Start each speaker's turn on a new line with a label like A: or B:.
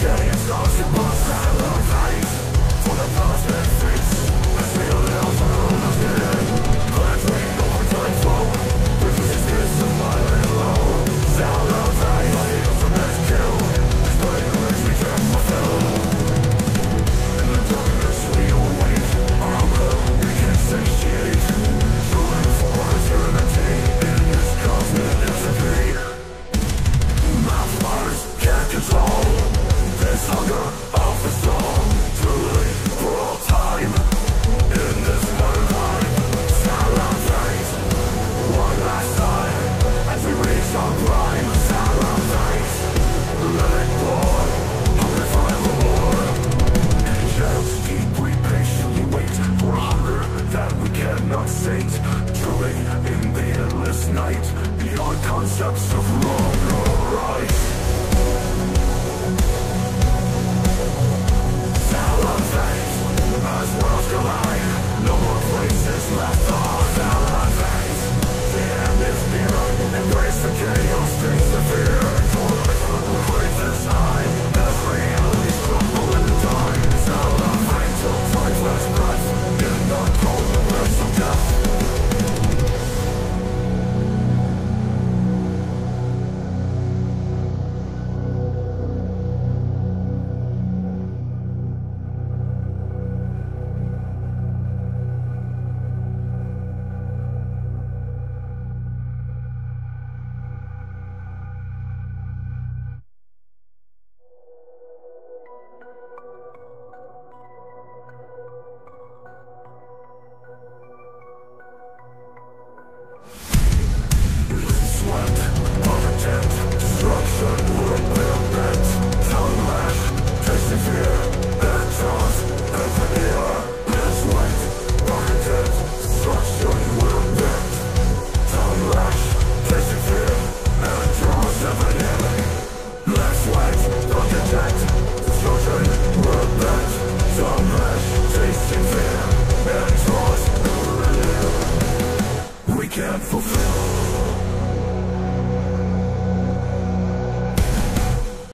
A: Giants are During in the endless night. Beyond concepts of wrong or right. can't fulfill.